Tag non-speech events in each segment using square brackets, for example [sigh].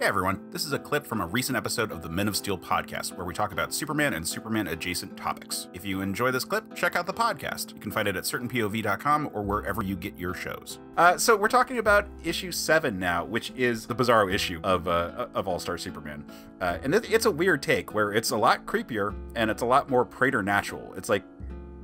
Hey everyone, this is a clip from a recent episode of the Men of Steel podcast where we talk about Superman and Superman adjacent topics. If you enjoy this clip, check out the podcast. You can find it at certainpov.com or wherever you get your shows. Uh, so we're talking about issue seven now, which is the Bizarro issue of uh, of All Star Superman, uh, and it's a weird take where it's a lot creepier and it's a lot more preternatural. It's like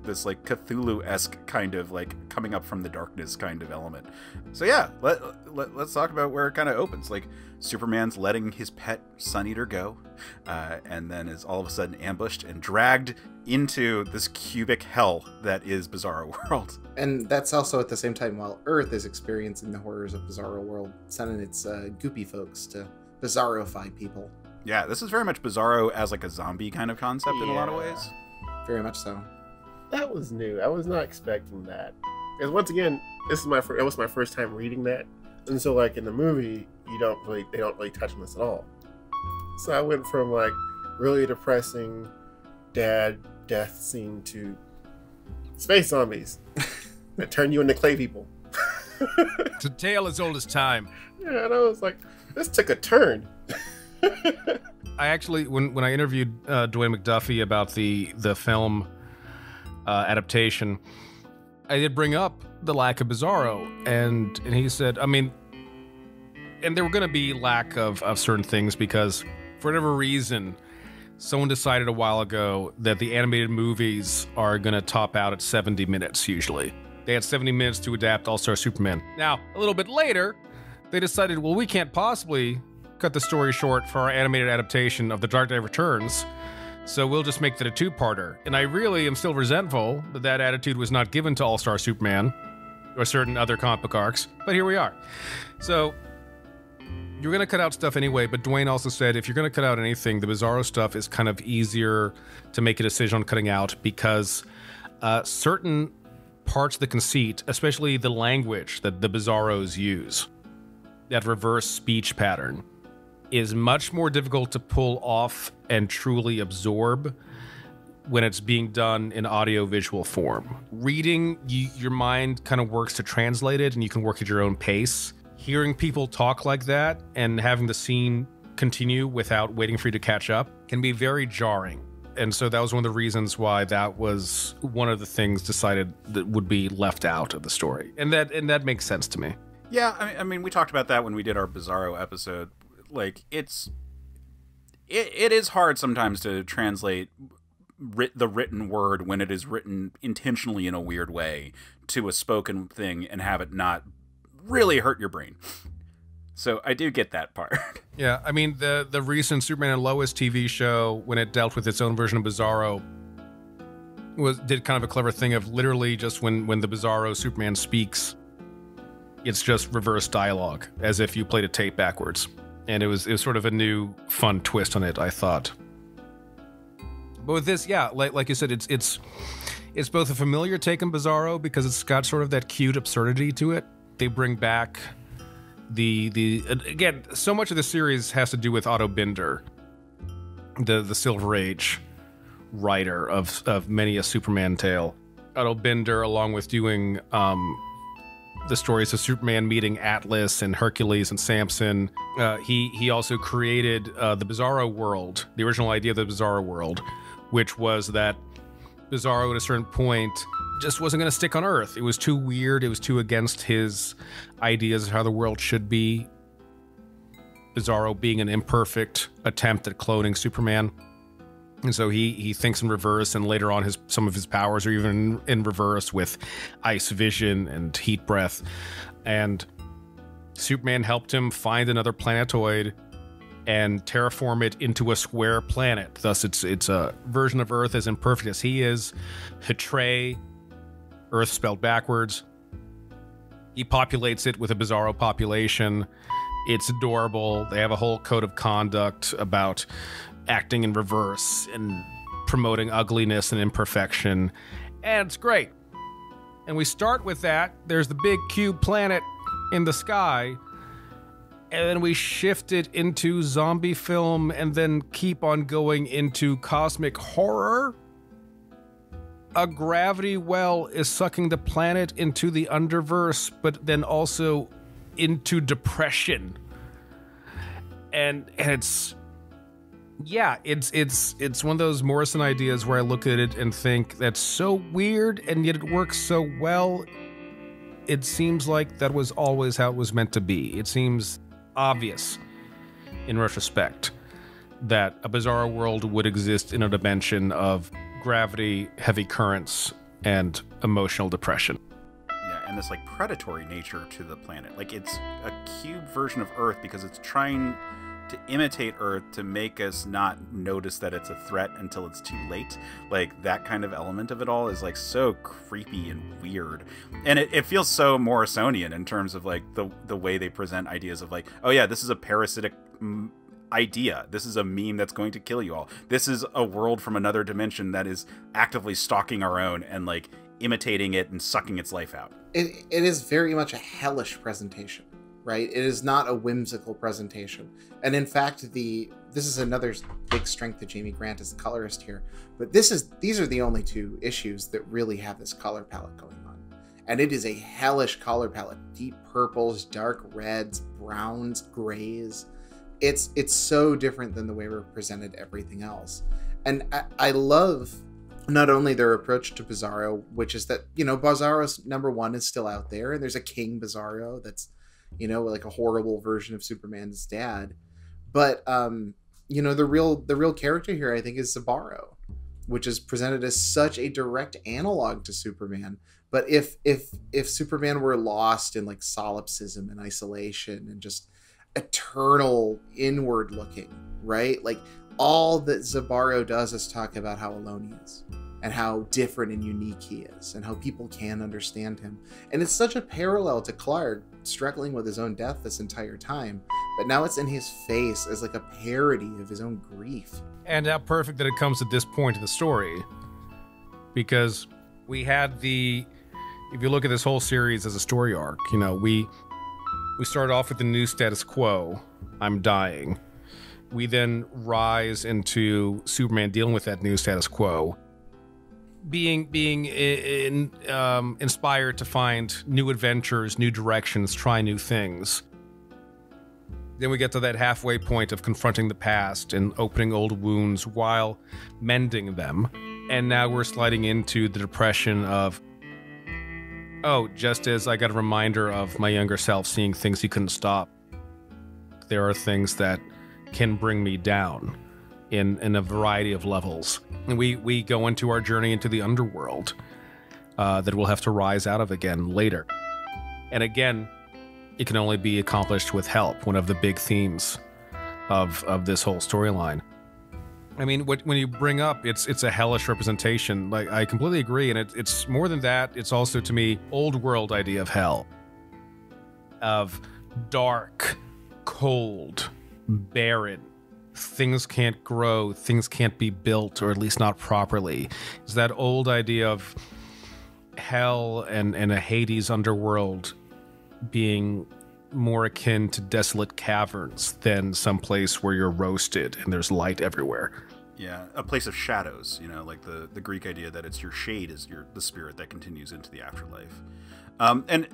this like Cthulhu-esque kind of like coming up from the darkness kind of element. So yeah, let, let us talk about where it kind of opens. Like Superman's letting his pet Sun Eater go, uh, and then is all of a sudden ambushed and dragged into this cubic hell that is Bizarro [laughs] World. And that's also at the same time while Earth is experiencing the horrors of Bizarro World, sending its uh, goopy folks to bizarrify people. Yeah, this is very much Bizarro as like a zombie kind of concept yeah. in a lot of ways. Very much so that was new. I was not expecting that. Because once again, this is my first. It was my first time reading that, and so like in the movie, you don't really they don't really touch on this at all. So I went from like really depressing dad death scene to space zombies [laughs] that turn you into clay people. it's a tale as old as time. Yeah, and I was like, this took a turn. [laughs] I actually, when when I interviewed uh, Dwayne McDuffie about the the film uh, adaptation, I did bring up the lack of Bizarro, and and he said, I mean, and there were going to be lack of of certain things because for whatever reason, someone decided a while ago that the animated movies are going to top out at 70 minutes usually. They had 70 minutes to adapt All Star Superman. Now, a little bit later, they decided, well, we can't possibly cut the story short for our animated adaptation of The Dark Knight Returns. So we'll just make that a two parter. And I really am still resentful that that attitude was not given to All Star Superman or certain other comic book arcs, but here we are. So you're going to cut out stuff anyway, but Dwayne also said if you're going to cut out anything, the Bizarro stuff is kind of easier to make a decision on cutting out because uh, certain parts of the conceit, especially the language that the Bizarros use, that reverse speech pattern, is much more difficult to pull off and truly absorb when it's being done in audio visual form. Reading, you, your mind kind of works to translate it and you can work at your own pace. Hearing people talk like that and having the scene continue without waiting for you to catch up can be very jarring. And so that was one of the reasons why that was one of the things decided that would be left out of the story. And that and that makes sense to me. Yeah, I mean, I mean we talked about that when we did our Bizarro episode like it's it, it is hard sometimes to translate writ, the written word when it is written intentionally in a weird way to a spoken thing and have it not really hurt your brain. So I do get that part. [laughs] Yeah, I mean the the recent Superman and Lois TV show when it dealt with its own version of Bizarro was did kind of a clever thing of literally just when when the Bizarro Superman speaks, it's just reverse dialogue as if you played a tape backwards and it was it was sort of a new fun twist on it. I thought. But with this, yeah, like like you said, it's it's it's both a familiar take on Bizarro because it's got sort of that cute absurdity to it. They bring back the the again, so much of the series has to do with Otto Binder, the the Silver Age writer of of many a Superman tale. Otto Binder, along with doing um, the stories of Superman meeting Atlas and Hercules and Samson. Uh, he he also created uh, the Bizarro world, the original idea of the Bizarro world, which was that Bizarro at a certain point just wasn't going to stick on Earth. It was too weird. It was too against his ideas of how the world should be. Bizarro being an imperfect attempt at cloning Superman. And so he he thinks in reverse, and later on, his some of his powers are even in reverse with ice vision and heat breath. And Superman helped him find another planetoid and terraform it into a square planet. Thus, it's it's a version of Earth as imperfect as he is. Htrae, Earth spelled backwards. He populates it with a bizarro population. It's adorable. They have a whole code of conduct about acting in reverse and promoting ugliness and imperfection. And it's great. And we start with that. There's the big cube planet in the sky. And then we shift it into zombie film and then keep on going into cosmic horror. A gravity well is sucking the planet into the underverse, but then also into depression and and it's yeah, it's it's it's one of those Morrison ideas where I look at it and think that's so weird and yet it works so well. It seems like that was always how it was meant to be. It seems obvious in retrospect that a bizarre world would exist in a dimension of gravity, heavy currents, and emotional depression. Yeah, and this like predatory nature to the planet. Like it's a cube version of Earth because it's trying to imitate Earth to make us not notice that it's a threat until it's too late. Like that kind of element of it all is like so creepy and weird, and it, it feels so Morrisonian in terms of like the the way they present ideas of like, oh yeah, this is a parasitic. Mm, idea. This is a meme that's going to kill you all. This is a world from another dimension that is actively stalking our own and like imitating it and sucking its life out. It, it is very much a hellish presentation, right? It is not a whimsical presentation. And in fact, the this is another big strength of Jamie Grant as the colorist here. But this is these are the only two issues that really have this color palette going on. And it is a hellish color palette. Deep purples, dark reds, browns, grays it's it's so different than the way we're presented everything else and I, I, love not only their approach to bizarro which is that you know bizarro's number one is still out there and there's a king bizarro that's you know like a horrible version of superman's dad but um you know the real the real character here i think is Zibarro, which is presented as such a direct analog to superman but if if if superman were lost in like solipsism and isolation and just eternal inward looking, right? Like all that Zibarro does is talk about how alone he is and how different and unique he is and how people can understand him. And it's such a parallel to Clark struggling with his own death this entire time, but now it's in his face as like a parody of his own grief. And how perfect that it comes at this point of the story because we had the if you look at this whole series as a story arc, you know, we we start off with the new status quo I'm dying. We then rise into Superman dealing with that new status quo. Being being in, um, inspired to find new adventures, new directions, try new things. Then we get to that halfway point of confronting the past and opening old wounds while mending them. And now we're sliding into the depression of Oh, just as I got a reminder of my younger self seeing things he couldn't stop. There are things that can bring me down in in a variety of levels. And we we go into our journey into the underworld uh, that we'll have to rise out of again later. And again, it can only be accomplished with help. One of the big themes of of this whole storyline. I mean, what, when you bring up it's it's a hellish representation. Like I completely agree, and it, it's more than that. It's also to me old world idea of hell, of dark, cold, barren. Things can't grow, things can't be built, or at least not properly. It's that old idea of hell and, and a Hades underworld being more akin to desolate caverns than some place where you're roasted and there's light everywhere. Yeah, a place of shadows. You know, like the the Greek idea that it's your shade is your the spirit that continues into the afterlife. Um, and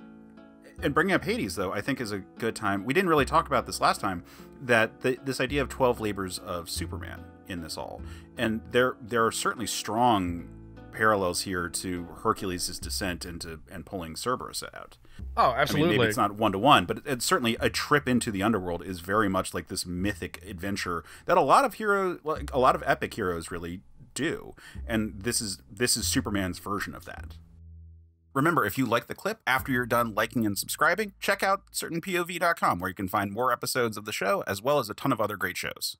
and bringing up Hades though, I think is a good time. We didn't really talk about this last time. That the, this idea of twelve labors of Superman in this all, and there there are certainly strong parallels here to Hercules' descent into and pulling Cerberus out. Oh, absolutely. I mean, maybe it's not one to one, but it's certainly a trip into the underworld is very much like this mythic adventure that a lot of heroes, like a lot of epic heroes, really do. And this is this is Superman's version of that. Remember, if you like the clip after you're done liking and subscribing, check out certainpov.com where you can find more episodes of the show as well as a ton of other great shows.